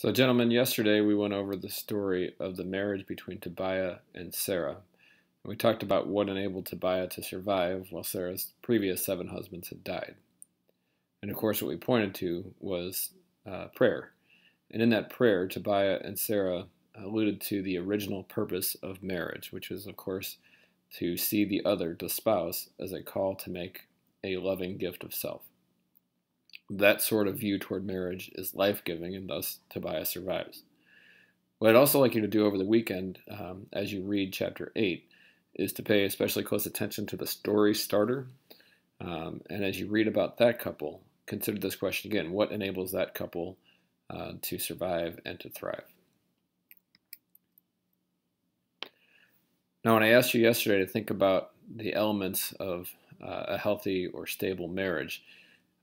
So, gentlemen, yesterday we went over the story of the marriage between Tobiah and Sarah. We talked about what enabled Tobiah to survive while Sarah's previous seven husbands had died. And of course, what we pointed to was uh, prayer. And in that prayer, Tobiah and Sarah alluded to the original purpose of marriage, which is, of course, to see the other, the spouse, as a call to make a loving gift of self that sort of view toward marriage is life giving, and thus Tobias survives. What I'd also like you to do over the weekend, um, as you read chapter 8, is to pay especially close attention to the story starter. Um, and as you read about that couple, consider this question again what enables that couple uh, to survive and to thrive? Now, when I asked you yesterday to think about the elements of uh, a healthy or stable marriage,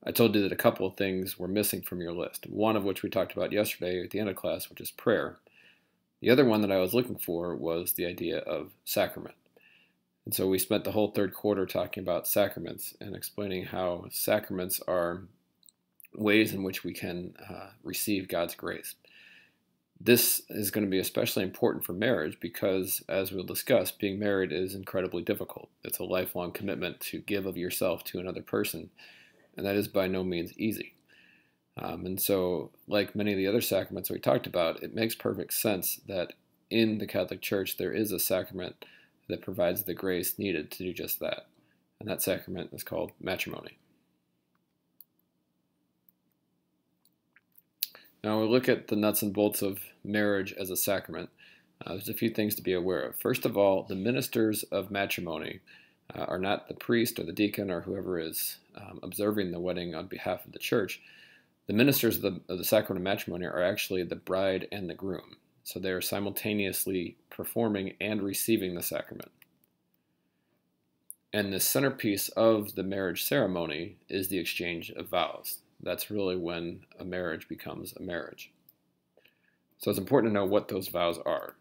I told you that a couple of things were missing from your list, one of which we talked about yesterday at the end of class, which is prayer. The other one that I was looking for was the idea of sacrament. And so we spent the whole third quarter talking about sacraments and explaining how sacraments are ways in which we can uh, receive God's grace. This is going to be especially important for marriage because, as we'll discuss, being married is incredibly difficult. It's a lifelong commitment to give of yourself to another person and that is by no means easy. Um, and so, like many of the other sacraments we talked about, it makes perfect sense that in the Catholic Church there is a sacrament that provides the grace needed to do just that. And that sacrament is called matrimony. Now we look at the nuts and bolts of marriage as a sacrament. Uh, there's a few things to be aware of. First of all, the ministers of matrimony uh, are not the priest or the deacon or whoever is um, observing the wedding on behalf of the church. The ministers of the, of the sacrament of matrimony are actually the bride and the groom. So they are simultaneously performing and receiving the sacrament. And the centerpiece of the marriage ceremony is the exchange of vows. That's really when a marriage becomes a marriage. So it's important to know what those vows are.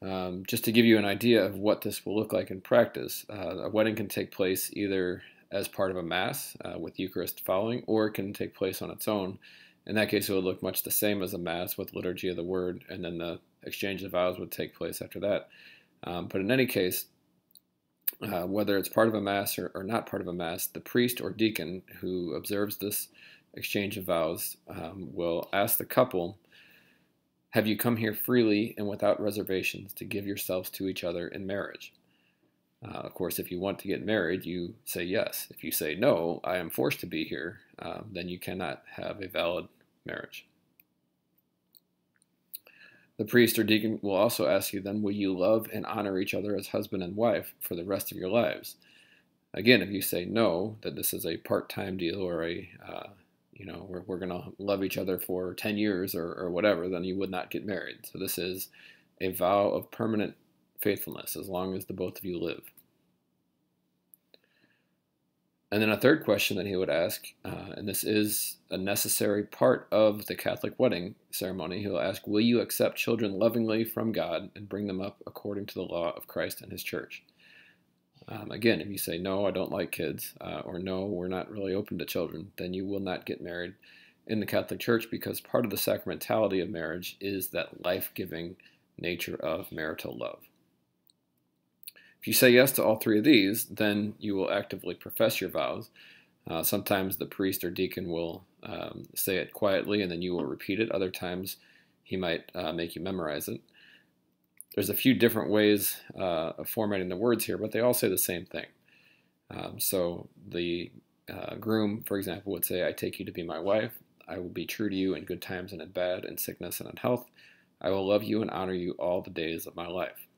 Um, just to give you an idea of what this will look like in practice, uh, a wedding can take place either as part of a Mass uh, with Eucharist following, or it can take place on its own. In that case, it would look much the same as a Mass with Liturgy of the Word, and then the exchange of vows would take place after that. Um, but in any case, uh, whether it's part of a Mass or, or, not part of a Mass, the priest or deacon who observes this exchange of vows um, will ask the couple have you come here freely and without reservations to give yourselves to each other in marriage? Uh, of course, if you want to get married, you say yes. If you say no, I am forced to be here, uh, then you cannot have a valid marriage. The priest or deacon will also ask you then, will you love and honor each other as husband and wife for the rest of your lives? Again, if you say no, that this is a part time deal or a uh, you know, we're, we're going to love each other for 10 years or, or whatever, then you would not get married. So this is a vow of permanent faithfulness as long as the both of you live. And then a third question that he would ask, uh, and this is a necessary part of the Catholic wedding ceremony, he'll ask, Will you accept children lovingly from God and bring them up according to the law of Christ and his church? Um, again, if you say, no, I don't like kids, uh, or no, we're not really open to children, then you will not get married in the Catholic Church because part of the sacramentality of marriage is that life giving nature of marital love. If you say yes to all three of these, then you will actively profess your vows. Uh, sometimes the priest or deacon will um, say it quietly and then you will repeat it. Other times he might uh, make you memorize it. There's a few different ways uh, of formatting the words here, but they all say the same thing. Um, so the uh, groom, for example, would say, I take you to be my wife. I will be true to you in good times and in bad, in sickness and in health. I will love you and honor you all the days of my life.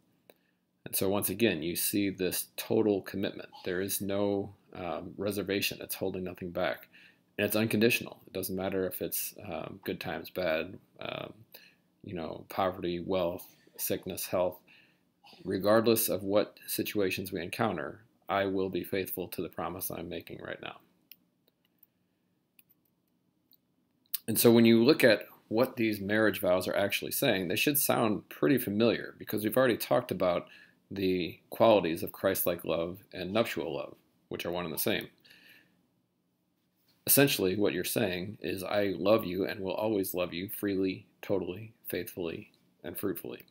And so, once again, you see this total commitment. There is no um, reservation, it's holding nothing back. And it's unconditional. It doesn't matter if it's um, good times, bad, um, you know, poverty, wealth, sickness, health, regardless of what situations we encounter, I will be faithful to the promise I'm making right now. And so when you look at what these marriage vows are actually saying, they should sound pretty familiar because we've already talked about the qualities of Christ like love and nuptial love, which are one and the same. essentially, what you're saying is, I love you and will always love you freely, totally, faithfully, and fruitfully.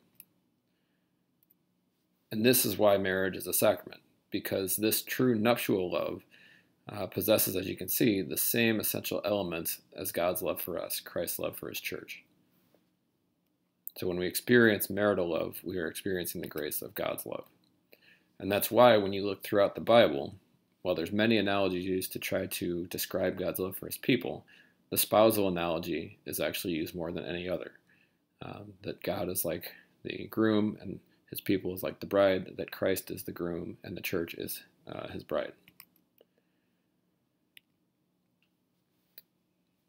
And this is why marriage is a sacrament, because this true nuptial love uh, possesses, as you can see, the same essential elements as God's love for us, Christ's love for his church. So when we experience marital love, we are experiencing the grace of God's love. And that's why when you look throughout the Bible, while there's many analogies used to try to describe God's love for his people, the spousal analogy is actually used more than any other. Um, that God is like the groom and his people is like the bride, that Christ is the groom and the church is uh, his bride.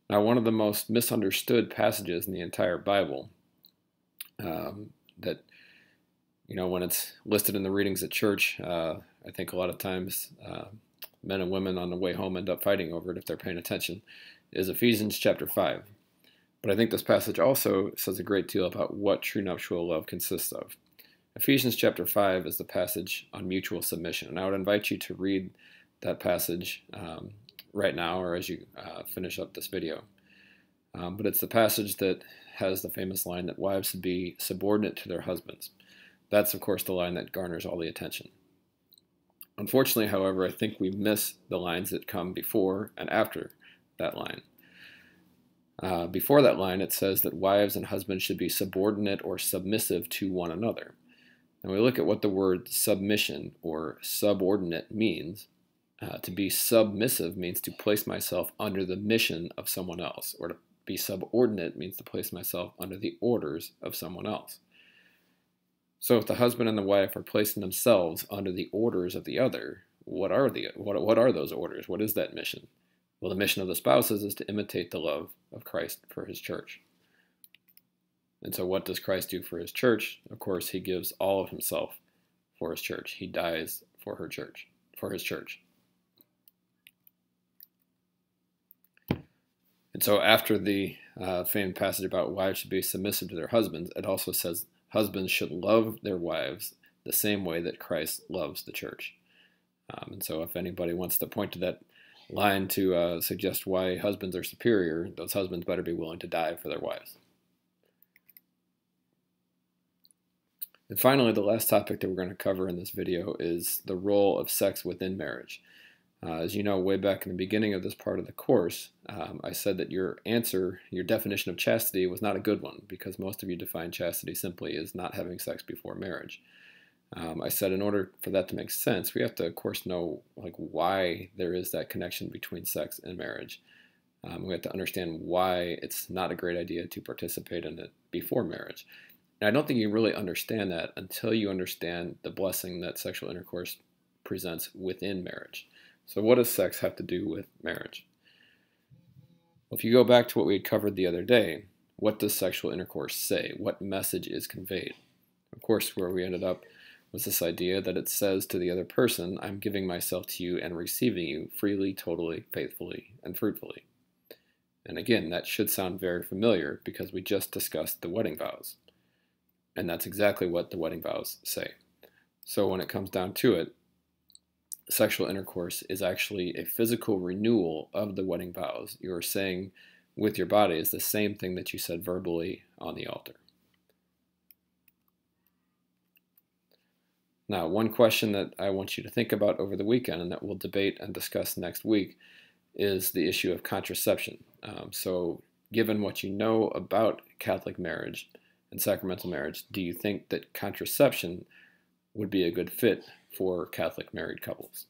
Now, one of the most misunderstood passages in the entire Bible um, that, you know, when it's listed in the readings at church, uh, I think a lot of times uh, men and women on the way home end up fighting over it if they're paying attention, is Ephesians chapter 5. But I think this passage also says a great deal about what true nuptial love consists of. Ephesians chapter 5 is the passage on mutual submission, and I would invite you to read that passage um, right now or as you uh, finish up this video. Um, but it's the passage that has the famous line that wives should be subordinate to their husbands. That's, of course, the line that garners all the attention. Unfortunately, however, I think we miss the lines that come before and after that line. Uh, before that line, it says that wives and husbands should be subordinate or submissive to one another. And we look at what the word submission or subordinate means. Uh, to be submissive means to place myself under the mission of someone else, or to be subordinate means to place myself under the orders of someone else. So if the husband and the wife are placing themselves under the orders of the other, what are the what, what are those orders? What is that mission? Well, the mission of the spouses is to imitate the love of Christ for his church. And so what does Christ do for his church? Of course, he gives all of himself for his church. He dies for her church, for his church. And so, after the uh, famed passage about wives should be submissive to their husbands, it also says husbands should love their wives the same way that Christ loves the church. Um, and so, if anybody wants to point to that line to uh, suggest why husbands are superior, those husbands better be willing to die for their wives. And finally, the last topic that we're going to cover in this video is the role of sex within marriage. Uh, as you know, way back in the beginning of this part of the course, um, I said that your answer, your definition of chastity was not a good one because most of you define chastity simply as not having sex before marriage. Um, I said in order for that to make sense, we have to, of course, know like why there is that connection between sex and marriage. Um, we have to understand why it's not a great idea to participate in it before marriage. And I don't think you really understand that until you understand the blessing that sexual intercourse presents within marriage. So, what does sex have to do with marriage? Well, if you go back to what we had covered the other day, what does sexual intercourse say? What message is conveyed? Of course, where we ended up was this idea that it says to the other person, I'm giving myself to you and receiving you freely, totally, faithfully, and fruitfully. And again, that should sound very familiar because we just discussed the wedding vows. And that's exactly what the wedding vows say. So when it comes down to it, sexual intercourse is actually a physical renewal of the wedding vows. You are saying with your body is the same thing that you said verbally on the altar. Now, one question that I want you to think about over the weekend and that we'll debate and discuss next week is the issue of contraception. Um, so, given what you know about Catholic marriage and sacramental marriage, do you think that contraception would be a good fit for Catholic married couples.